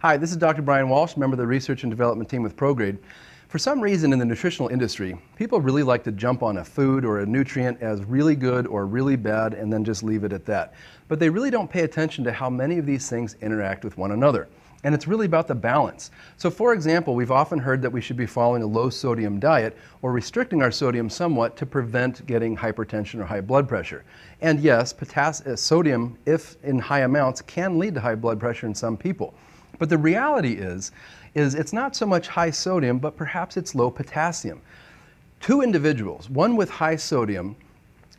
Hi, this is Dr. Brian Walsh, member of the research and development team with ProGrade. For some reason in the nutritional industry, people really like to jump on a food or a nutrient as really good or really bad and then just leave it at that. But they really don't pay attention to how many of these things interact with one another. And it's really about the balance. So, for example, we've often heard that we should be following a low sodium diet or restricting our sodium somewhat to prevent getting hypertension or high blood pressure. And yes, potassium, uh, sodium, if in high amounts, can lead to high blood pressure in some people. But the reality is, is it's not so much high sodium, but perhaps it's low potassium. Two individuals, one with high sodium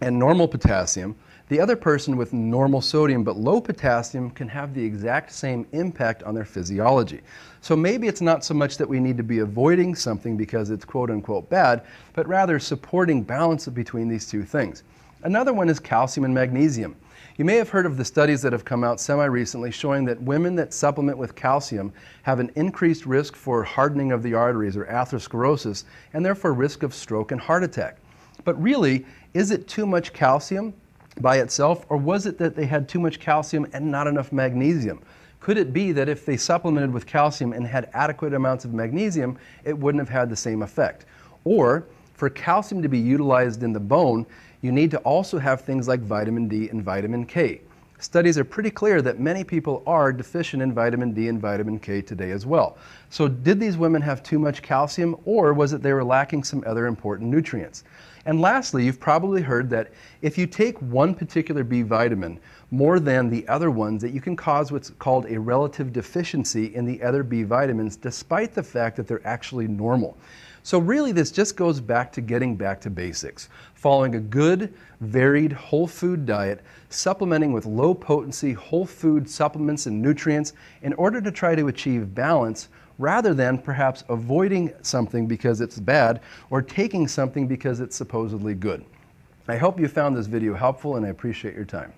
and normal potassium, the other person with normal sodium but low potassium can have the exact same impact on their physiology. So maybe it's not so much that we need to be avoiding something because it's quote unquote bad, but rather supporting balance between these two things. Another one is calcium and magnesium. You may have heard of the studies that have come out semi recently showing that women that supplement with calcium have an increased risk for hardening of the arteries or atherosclerosis and therefore risk of stroke and heart attack. But really, is it too much calcium by itself or was it that they had too much calcium and not enough magnesium? Could it be that if they supplemented with calcium and had adequate amounts of magnesium, it wouldn't have had the same effect? Or for calcium to be utilized in the bone, you need to also have things like vitamin D and vitamin K. Studies are pretty clear that many people are deficient in vitamin D and vitamin K today as well. So, did these women have too much calcium, or was it they were lacking some other important nutrients? And lastly, you've probably heard that if you take one particular B vitamin more than the other ones, that you can cause what's called a relative deficiency in the other B vitamins, despite the fact that they're actually normal. So, really, this just goes back to getting back to basics, following a good, varied, whole food diet, supplementing with low potency whole food supplements and nutrients in order to try to achieve balance rather than perhaps avoiding something because it's bad or taking something because it's supposedly good. I hope you found this video helpful and I appreciate your time.